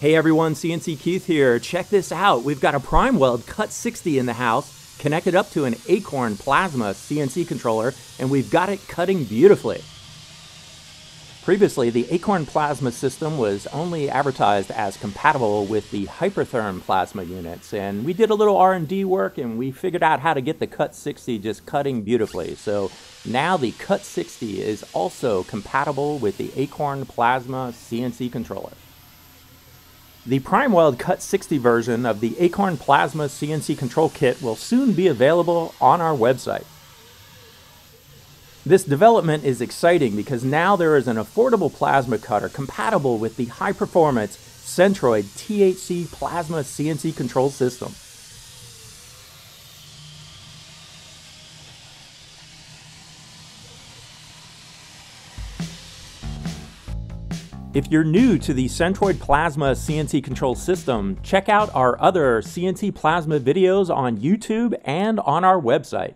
Hey everyone, CNC Keith here. Check this out. We've got a PrimeWeld Cut 60 in the house, connected up to an Acorn Plasma CNC controller, and we've got it cutting beautifully. Previously, the Acorn Plasma system was only advertised as compatible with the Hypertherm plasma units, and we did a little R&D work and we figured out how to get the Cut 60 just cutting beautifully. So now the Cut 60 is also compatible with the Acorn Plasma CNC controller. The PrimeWeld Cut 60 version of the Acorn Plasma CNC Control Kit will soon be available on our website. This development is exciting because now there is an affordable plasma cutter compatible with the high performance Centroid THC Plasma CNC control system. If you're new to the Centroid Plasma CNC control system, check out our other CNC Plasma videos on YouTube and on our website.